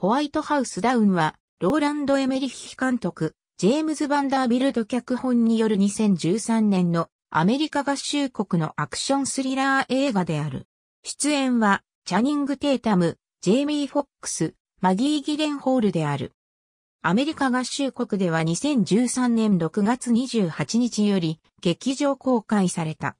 ホワイトハウスダウンは、ローランド・エメリッヒ監督、ジェームズ・バンダービルド脚本による2013年のアメリカ合衆国のアクションスリラー映画である。出演は、チャニング・テータム、ジェイミー・フォックス、マギー・ギレンホールである。アメリカ合衆国では2013年6月28日より劇場公開された。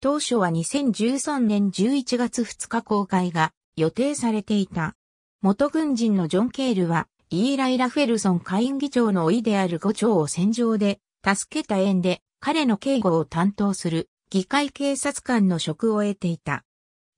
当初は2013年11月2日公開が予定されていた。元軍人のジョン・ケールは、イーライ・ラフェルソン下院議長の甥である5長を戦場で助けた縁で彼の警護を担当する議会警察官の職を得ていた。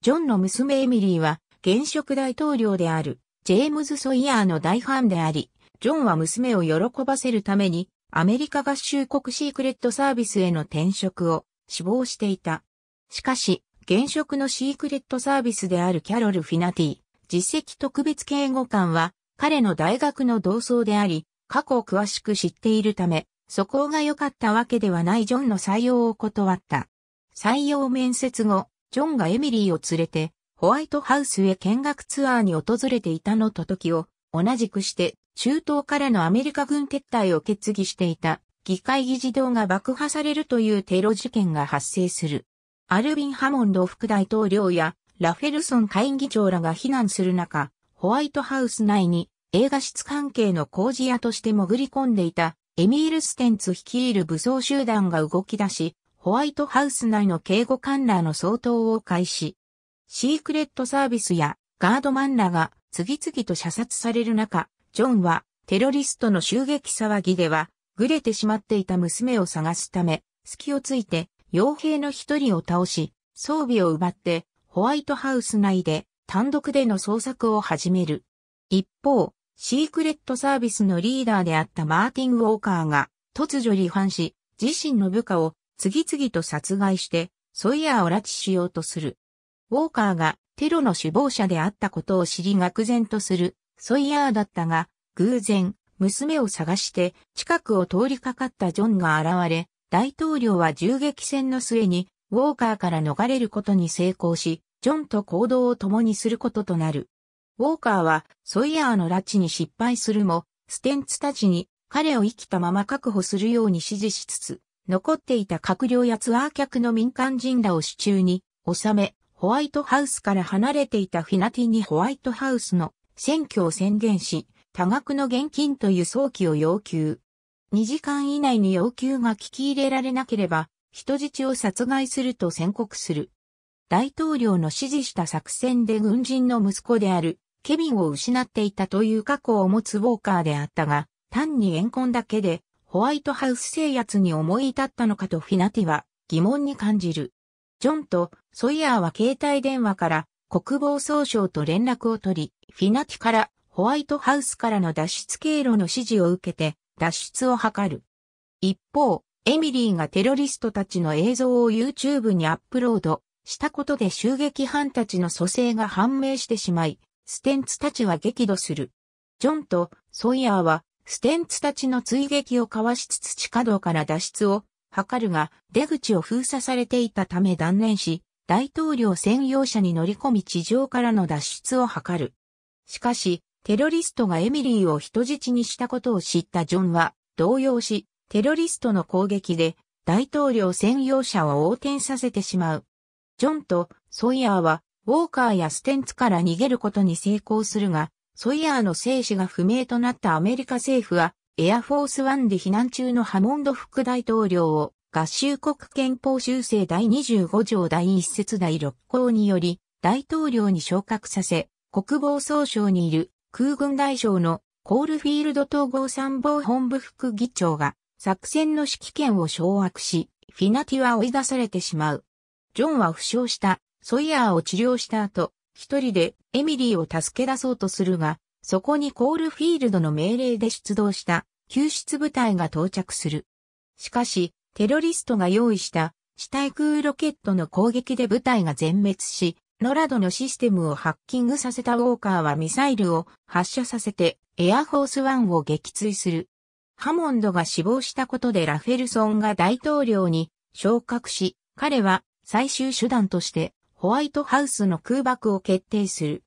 ジョンの娘エミリーは現職大統領であるジェームズ・ソイヤーの大ファンであり、ジョンは娘を喜ばせるためにアメリカ合衆国シークレットサービスへの転職を志望していた。しかし、現職のシークレットサービスであるキャロル・フィナティ、実績特別警護官は彼の大学の同窓であり、過去を詳しく知っているため、素行が良かったわけではないジョンの採用を断った。採用面接後、ジョンがエミリーを連れて、ホワイトハウスへ見学ツアーに訪れていたのと時を、同じくして、中東からのアメリカ軍撤退を決議していた、議会議事堂が爆破されるというテロ事件が発生する。アルビン・ハモンド副大統領やラフェルソン会議長らが避難する中、ホワイトハウス内に映画室関係の工事屋として潜り込んでいたエミール・ステンツ率いる武装集団が動き出し、ホワイトハウス内の警護官らの総統を開始。シークレットサービスやガードマンらが次々と射殺される中、ジョンはテロリストの襲撃騒ぎでは、ぐれてしまっていた娘を探すため、隙をついて傭兵の一人を倒し、装備を奪ってホワイトハウス内で単独での捜索を始める。一方、シークレットサービスのリーダーであったマーティン・ウォーカーが突如離反し、自身の部下を次々と殺害して、ソイヤーを拉致しようとする。ウォーカーがテロの首謀者であったことを知り愕然とするソイヤーだったが、偶然、娘を探して近くを通りかかったジョンが現れ、大統領は銃撃戦の末にウォーカーから逃れることに成功し、ジョンと行動を共にすることとなる。ウォーカーはソイヤーの拉致に失敗するも、ステンツたちに彼を生きたまま確保するように指示しつつ、残っていた閣僚やツアー客の民間人らを手中に収め、ホワイトハウスから離れていたフィナティにホワイトハウスの選挙を宣言し、多額の現金と輸送機を要求。2時間以内に要求が聞き入れられなければ、人質を殺害すると宣告する。大統領の指示した作戦で軍人の息子であるケビンを失っていたという過去を持つウォーカーであったが、単に怨恨だけでホワイトハウス制圧に思い至ったのかとフィナティは疑問に感じる。ジョンとソイヤーは携帯電話から国防総省と連絡を取り、フィナティからホワイトハウスからの脱出経路の指示を受けて脱出を図る。一方、エミリーがテロリストたちの映像を YouTube にアップロードしたことで襲撃犯たちの蘇生が判明してしまい、ステンツたちは激怒する。ジョンとソイヤーはステンツたちの追撃をかわしつつ地下道から脱出を図るが出口を封鎖されていたため断念し、大統領専用車に乗り込み地上からの脱出を図る。しかし、テロリストがエミリーを人質にしたことを知ったジョンは動揺し、テロリストの攻撃で大統領専用車を横転させてしまう。ジョンとソイヤーはウォーカーやステンツから逃げることに成功するが、ソイヤーの生死が不明となったアメリカ政府は、エアフォースワンで避難中のハモンド副大統領を合衆国憲法修正第25条第1節第6項により大統領に昇格させ、国防総省にいる空軍大将のコールフィールド統合参謀本部副議長が作戦の指揮権を掌握し、フィナティは追い出されてしまう。ジョンは負傷したソイヤーを治療した後、一人でエミリーを助け出そうとするが、そこにコールフィールドの命令で出動した救出部隊が到着する。しかし、テロリストが用意した地対空ロケットの攻撃で部隊が全滅し、ノラドのシステムをハッキングさせたウォーカーはミサイルを発射させてエアフォースワンを撃墜する。ハモンドが死亡したことでラフェルソンが大統領に昇格し、彼は最終手段としてホワイトハウスの空爆を決定する。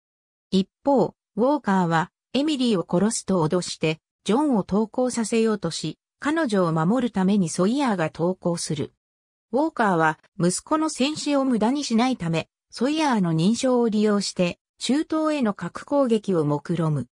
一方、ウォーカーはエミリーを殺すと脅して、ジョンを投降させようとし、彼女を守るためにソイヤーが投降する。ウォーカーは息子の戦死を無駄にしないため、ソイヤーの認証を利用して、中東への核攻撃を目論む。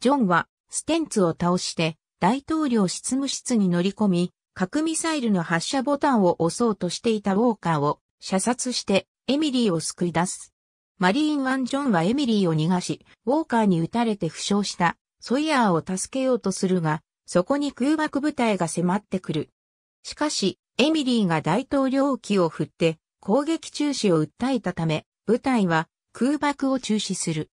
ジョンはステンツを倒して大統領執務室に乗り込み、核ミサイルの発射ボタンを押そうとしていたウォーカーを射殺してエミリーを救い出す。マリーン・ワン・ジョンはエミリーを逃がし、ウォーカーに撃たれて負傷したソイヤーを助けようとするが、そこに空爆部隊が迫ってくる。しかし、エミリーが大統領機を振って攻撃中止を訴えたため、部隊は空爆を中止する。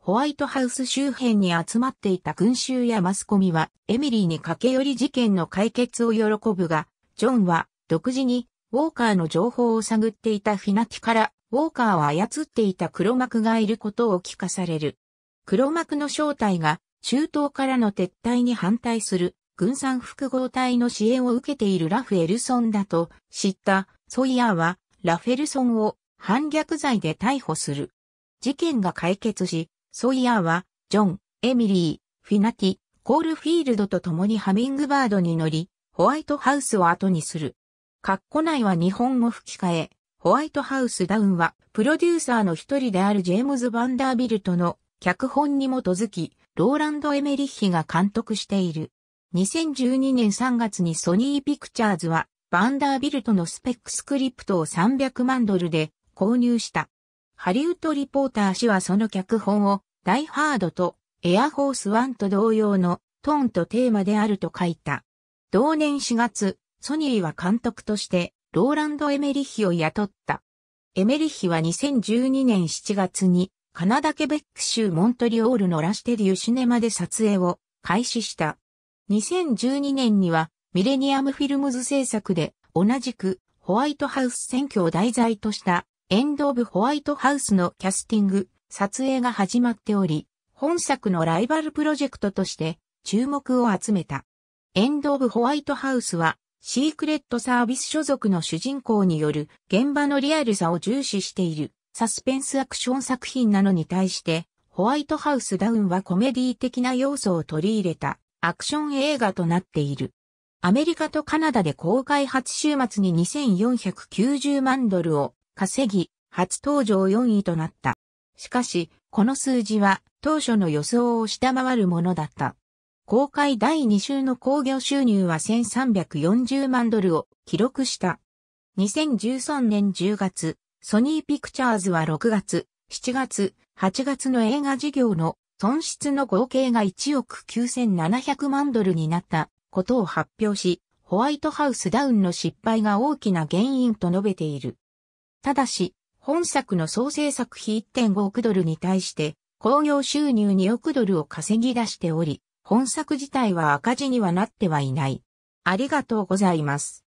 ホワイトハウス周辺に集まっていた群衆やマスコミは、エミリーに駆け寄り事件の解決を喜ぶが、ジョンは独自にウォーカーの情報を探っていたフィナティから、ウォーカーを操っていた黒幕がいることを聞かされる。黒幕の正体が中東からの撤退に反対する軍産複合体の支援を受けているラフェルソンだと知ったソイヤーはラフェルソンを反逆罪で逮捕する。事件が解決し、ソイヤーはジョン、エミリー、フィナティ、コールフィールドと共にハミングバードに乗り、ホワイトハウスを後にする。括弧内は日本語吹き替え、ホワイトハウスダウンは、プロデューサーの一人であるジェームズ・バンダービルトの脚本に基づき、ローランド・エメリッヒが監督している。2012年3月にソニー・ピクチャーズは、バンダービルトのスペックスクリプトを300万ドルで購入した。ハリウッドリポーター氏はその脚本を、ダイハードとエアフォースワンと同様のトーンとテーマであると書いた。同年4月、ソニーは監督としてローランド・エメリッヒを雇った。エメリッヒは2012年7月にカナダケベック州モントリオールのラシテリュシネマで撮影を開始した。2012年にはミレニアムフィルムズ制作で同じくホワイトハウス選挙を題材としたエンド・オブ・ホワイトハウスのキャスティング、撮影が始まっており、本作のライバルプロジェクトとして注目を集めた。エンド・オブ・ホワイトハウスはシークレットサービス所属の主人公による現場のリアルさを重視しているサスペンスアクション作品なのに対して、ホワイトハウスダウンはコメディ的な要素を取り入れたアクション映画となっている。アメリカとカナダで公開初週末に2490万ドルを稼ぎ、初登場4位となった。しかし、この数字は当初の予想を下回るものだった。公開第2週の興行収入は1340万ドルを記録した。2013年10月、ソニーピクチャーズは6月、7月、8月の映画事業の損失の合計が1億9700万ドルになったことを発表し、ホワイトハウスダウンの失敗が大きな原因と述べている。ただし、本作の総制作費1.5億ドルに対して、興行収入2億ドルを稼ぎ出しており、本作自体は赤字にはなってはいない。ありがとうございます。